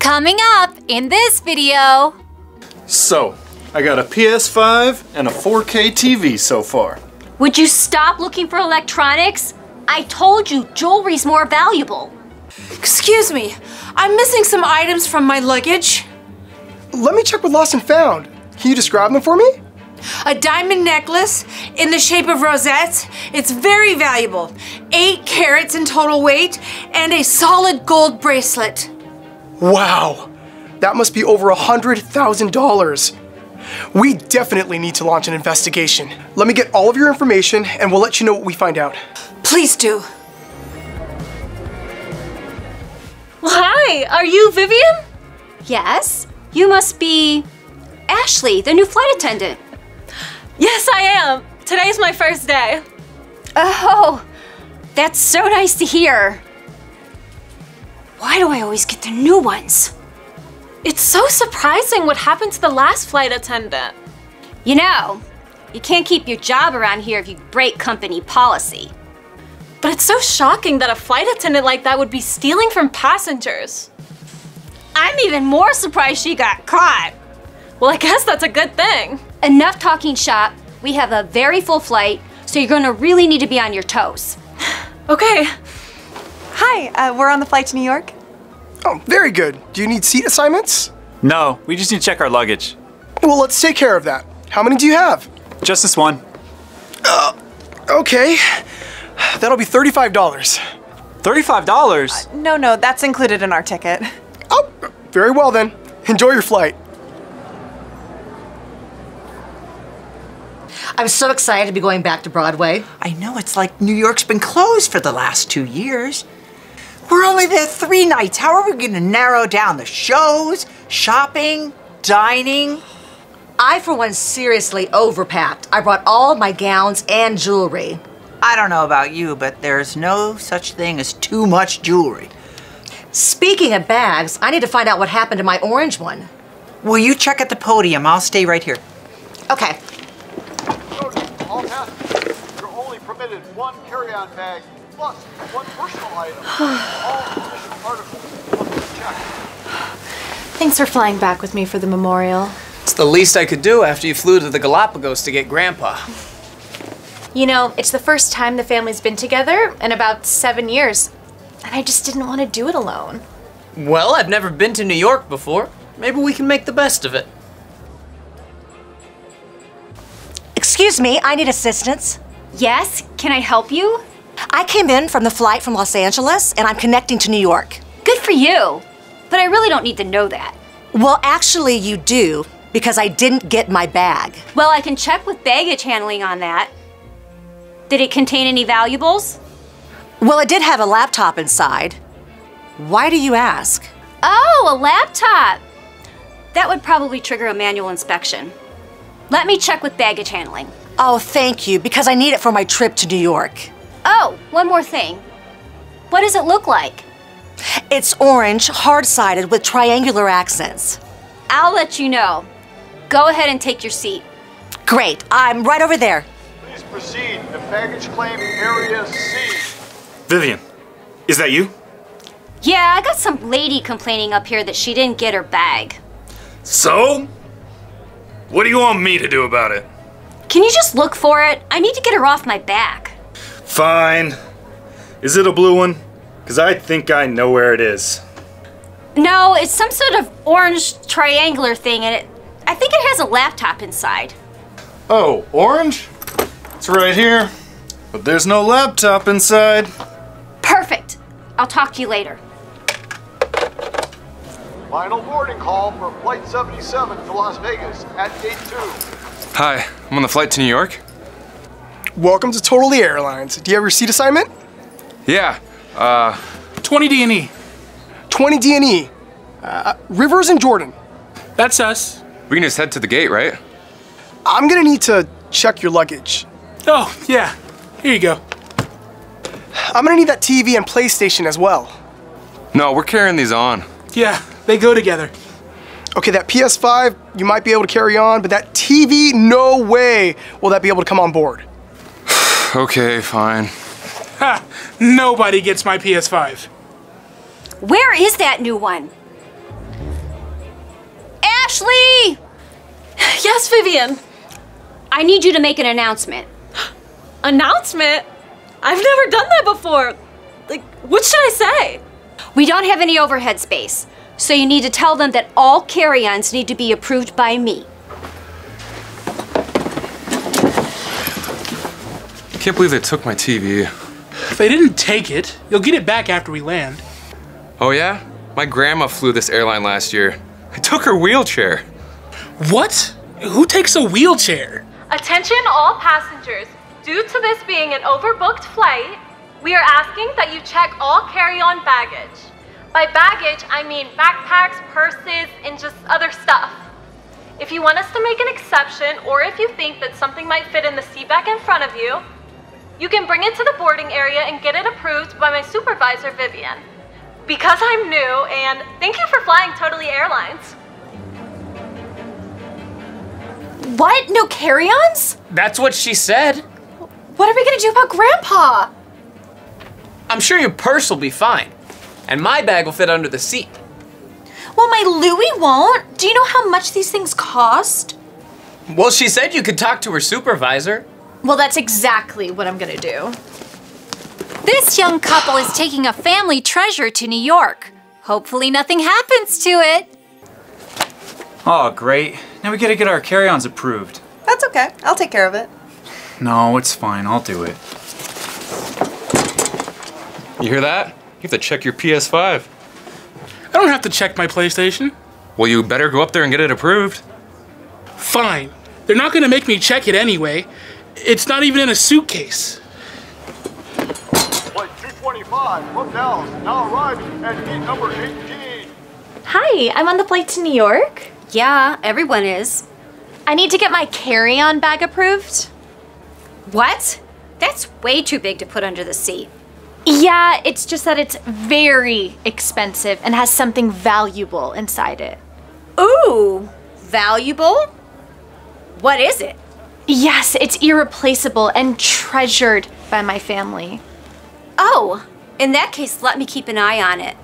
Coming up in this video. So, I got a PS5 and a 4K TV so far. Would you stop looking for electronics? I told you jewelry's more valuable. Excuse me, I'm missing some items from my luggage. Let me check with Lost and Found. Can you describe them for me? A diamond necklace in the shape of rosettes. It's very valuable. Eight carats in total weight, and a solid gold bracelet. Wow, that must be over a $100,000. We definitely need to launch an investigation. Let me get all of your information and we'll let you know what we find out. Please do. Well, hi, are you Vivian? Yes, you must be Ashley, the new flight attendant. Yes, I am. Today's my first day. Oh, that's so nice to hear. Why do I always get the new ones? It's so surprising what happened to the last flight attendant. You know, you can't keep your job around here if you break company policy. But it's so shocking that a flight attendant like that would be stealing from passengers. I'm even more surprised she got caught. Well, I guess that's a good thing. Enough talking shop. We have a very full flight, so you're gonna really need to be on your toes. Okay. Hi, uh, we're on the flight to New York. Oh, very good. Do you need seat assignments? No, we just need to check our luggage. Well, let's take care of that. How many do you have? Just this one. Okay, that'll be $35. $35? No, no, that's included in our ticket. Oh, very well then. Enjoy your flight. I'm so excited to be going back to Broadway. I know it's like New York's been closed for the last two years. We're only there three nights. How are we going to narrow down the shows, shopping, dining? I, for one, seriously overpacked. I brought all my gowns and jewelry. I don't know about you, but there's no such thing as too much jewelry. Speaking of bags, I need to find out what happened to my orange one. Will you check at the podium? I'll stay right here. Okay. Notice, all passengers, you're only permitted one carry-on bag plus one personal item. all official articles must be checked. Thanks for flying back with me for the memorial. It's the least I could do after you flew to the Galapagos to get Grandpa. You know, it's the first time the family's been together in about seven years, and I just didn't want to do it alone. Well, I've never been to New York before. Maybe we can make the best of it. Excuse me, I need assistance. Yes, can I help you? I came in from the flight from Los Angeles and I'm connecting to New York. Good for you. But I really don't need to know that. Well, actually, you do because I didn't get my bag. Well, I can check with baggage handling on that. Did it contain any valuables? Well, it did have a laptop inside. Why do you ask? Oh, a laptop. That would probably trigger a manual inspection. Let me check with baggage handling. Oh, thank you, because I need it for my trip to New York. Oh, one more thing. What does it look like? It's orange, hard sided, with triangular accents. I'll let you know. Go ahead and take your seat. Great, I'm right over there. Please proceed to baggage claim area C. Vivian, is that you? Yeah, I got some lady complaining up here that she didn't get her bag. So? What do you want me to do about it? Can you just look for it? I need to get her off my back. Fine. Is it a blue one? Because I think I know where it is. No, it's some sort of orange triangular thing, and it. I think it has a laptop inside. Oh, orange? It's right here. But there's no laptop inside. Perfect. I'll talk to you later. Final boarding call for Flight 77 to Las Vegas at Gate 2. Hi, I'm on the flight to New York. Welcome to Totally Airlines. Do you have your seat assignment? Yeah, uh, 20 D&E. 20 D&E. Uh, Rivers and Jordan. That's us. we can just head to the gate, right? I'm gonna need to check your luggage. Oh, yeah. Here you go. I'm gonna need that TV and PlayStation as well. No, we're carrying these on. Yeah, they go together. Okay, that PS5 you might be able to carry on, but that TV, no way will that be able to come on board. Okay, fine. Ha! Nobody gets my PS5. Where is that new one? Ashley! Yes, Vivian. I need you to make an announcement. Announcement? I've never done that before. Like, what should I say? We don't have any overhead space, so you need to tell them that all carry ons need to be approved by me. Can't believe they took my TV. If they didn't take it, you'll get it back after we land. Oh, yeah? My grandma flew this airline last year. I took her wheelchair. What? Who takes a wheelchair? Attention all passengers. Due to this being an overbooked flight, we are asking that you check all carry-on baggage. By baggage, I mean backpacks, purses, and just other stuff. If you want us to make an exception, or if you think that something might fit in the seat back in front of you, you can bring it to the boarding area and get it approved by my supervisor, Vivian. Because I'm new, and thank you for flying Totally Airlines. What? No carry ons? That's what she said. What are we gonna do about Grandpa? I'm sure your purse will be fine. And my bag will fit under the seat. Well, my Louie won't. Do you know how much these things cost? Well, she said you could talk to her supervisor. Well, that's exactly what I'm gonna do. This young couple is taking a family treasure to New York. Hopefully, nothing happens to it. Oh, great. Now we gotta get our carry-ons approved. That's okay. I'll take care of it. No, it's fine. I'll do it. You hear that? You have to check your PS5. I don't have to check my PlayStation. Well, you better go up there and get it approved. Fine. They're not gonna make me check it anyway. It's not even in a suitcase. Flight 225 from Dallas, now arriving at gate number 18. Hi, I'm on the flight to New York. Yeah, everyone is. I need to get my carry on bag approved. What? That's way too big to put under the seat. Yeah, it's just that it's very expensive and has something valuable inside it. Ooh, valuable? What is it? Yes, it's irreplaceable and treasured by my family. Oh, in that case, let me keep an eye on it.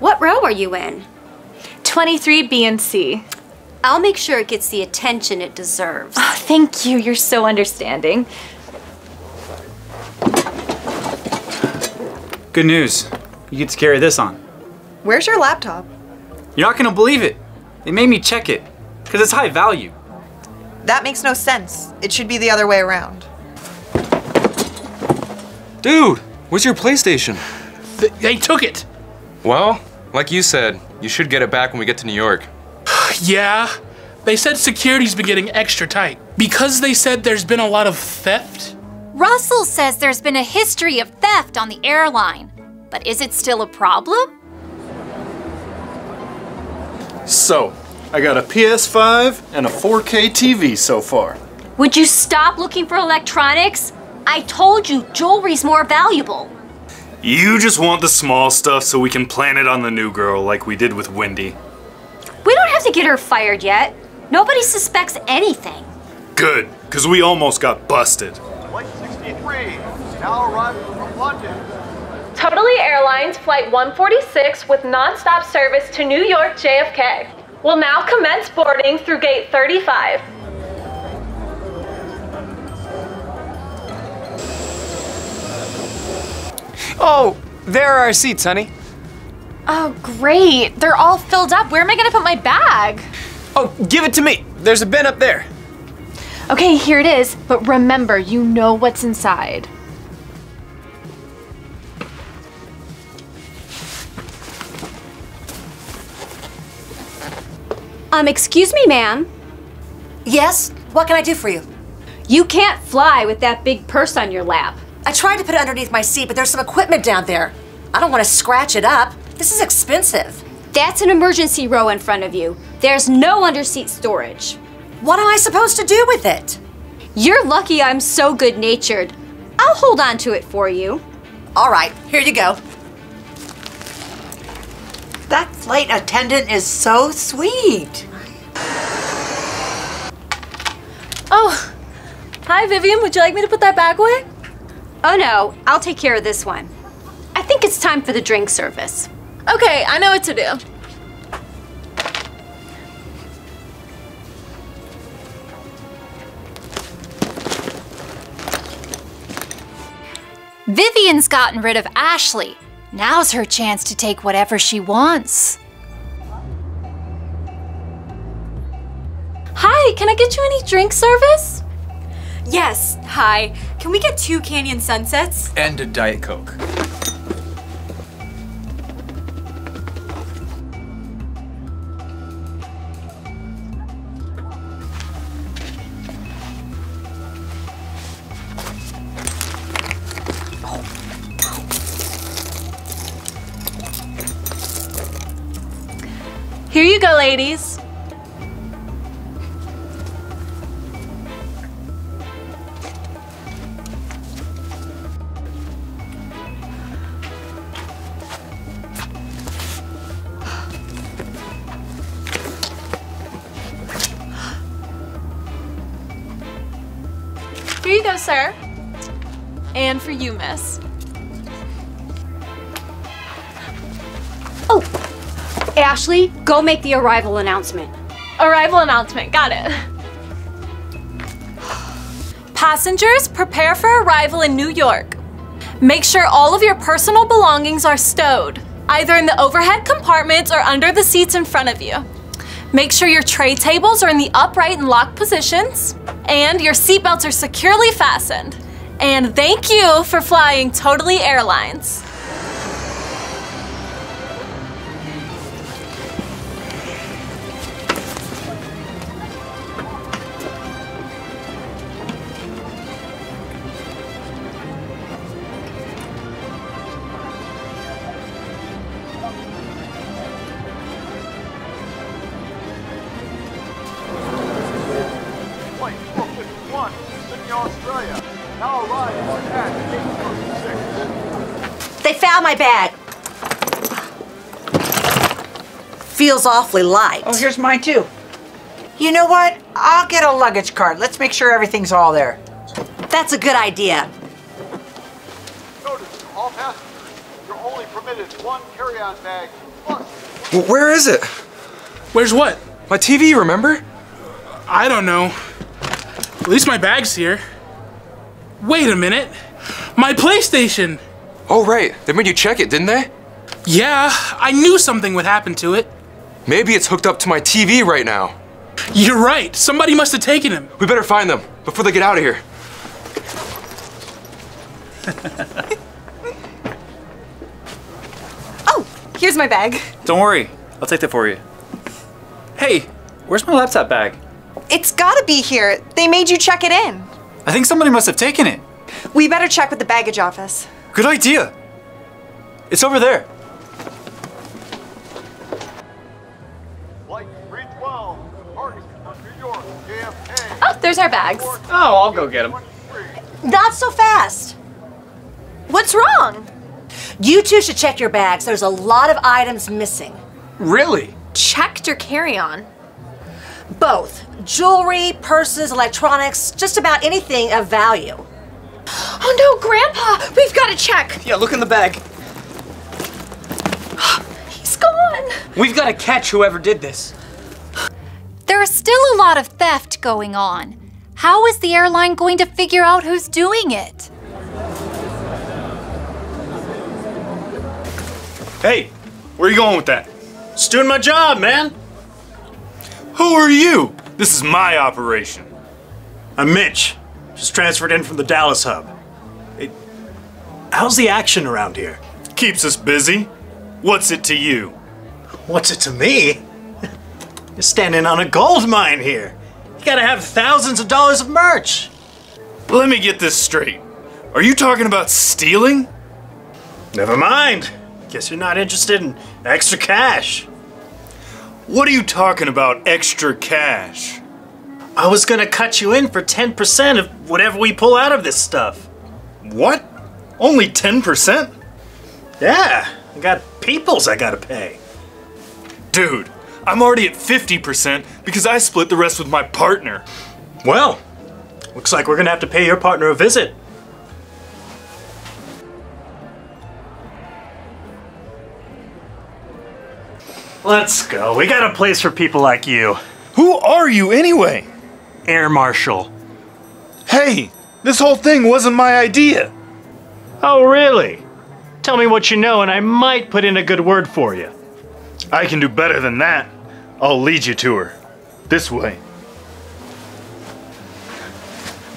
What row are you in? 23 B and C. I'll make sure it gets the attention it deserves. Oh, thank you. You're so understanding. Good news. You get to carry this on. Where's your laptop? You're not gonna believe it. They made me check it. Because it's high value. That makes no sense. It should be the other way around. Dude, where's your PlayStation? Th- they took it. Well, like you said, you should get it back when we get to New York. Yeah. They said security's been getting extra tight. Because they said there's been a lot of theft? Russell says there's been a history of theft on the airline. But is it still a problem? So, I got a PS5 and a 4K TV so far. Would you stop looking for electronics? I told you jewelry's more valuable. You just want the small stuff so we can plan it on the new girl like we did with Wendy. We don't have to get her fired yet. Nobody suspects anything. Good, because we almost got busted. Flight 63, now arriving from London. Totally Airlines Flight 146 with non-stop service to New York JFK will now commence boarding through gate 35. Oh, there are our seats, honey. Oh, great. They're all filled up. Where am I going to put my bag? Oh, give it to me. There's a bin up there. Okay, here it is. But remember, you know what's inside. Um, excuse me, ma'am. Yes? What can I do for you? You can't fly with that big purse on your lap. I tried to put it underneath my seat, but there's some equipment down there. I don't want to scratch it up. This is expensive. That's an emergency row in front of you. There's no underseat storage. What am I supposed to do with it? You're lucky I'm so good natured. I'll hold on to it for you. All right, here you go. That flight attendant is so sweet. Oh, hi Vivian, would you like me to put that bag away? Oh no, I'll take care of this one. I think it's time for the drink service. Okay, I know what to do. Vivian's gotten rid of Ashley, Now's her chance to take whatever she wants. Hi, can I get you any drink service? Yes, hi. Can we get two Canyon Sunsets? And a Diet Coke. Ladies. Here you go, sir. And for you, miss. Ashley, go make the arrival announcement. Arrival announcement, got it. Passengers, prepare for arrival in New York. Make sure all of your personal belongings are stowed, either in the overhead compartments or under the seats in front of you. Make sure your tray tables are in the upright and locked positions, and your seatbelts are securely fastened. And thank you for flying Totally Airlines. 36. They found my bag. Feels awfully light. Oh, here's mine too. You know what? I'll get a luggage cart. Let's make sure everything's all there. That's a good idea. Notice, all passengers, you're only permitted one carry-on bag plus W- Where is it? Where's what? My TV, remember? I don't know. At least my bag's here. Wait a minute. My PlayStation! Oh, right. They made you check it, didn't they? Yeah, I knew something would happen to it. Maybe it's hooked up to my TV right now. You're right. Somebody must have taken him. We better find them before they get out of here. Oh, here's my bag. Don't worry, I'll take that for you. Hey, where's my laptop bag? It's gotta be here. They made you check it in. I think somebody must have taken it. We better check with the baggage office. Good idea. It's over there. Flight 312, departing from New York, JFK. Oh, there's our bags. Oh, I'll go get them. Not so fast. What's wrong? You two should check your bags. There's a lot of items missing. Really? Checked your carry on. Both jewelry, purses, electronics, just about anything of value. Oh no, Grandpa! We've got to check! Yeah, look in the bag. He's gone! We've got to catch whoever did this. There is still a lot of theft going on. How is the airline going to figure out who's doing it? Hey, where are you going with that? Just doing my job, man. Who are you? This is my operation. I'm Mitch. Just transferred in from the Dallas hub. Hey, how's the action around here? Keeps us busy. What's it to you? What's it to me? You're standing on a gold mine here. You gotta have thousands of dollars of merch. Let me get this straight. Are you talking about stealing? Never mind. Guess you're not interested in extra cash. What are you talking about, extra cash? I was gonna cut you in for 10% of whatever we pull out of this stuff. What? Only 10%? Yeah, I got peoples I gotta pay. Dude, I'm already at 50% because I split the rest with my partner. Well, looks like we're gonna have to pay your partner a visit. Let's go. We got a place for people like you. Who are you anyway? Air Marshal. Hey, this whole thing wasn't my idea. Oh, really? Tell me what you know, and I might put in a good word for you. I can do better than that. I'll lead you to her. This way.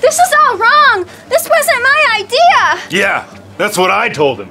This is all wrong! This wasn't my idea! Yeah, that's what I told him.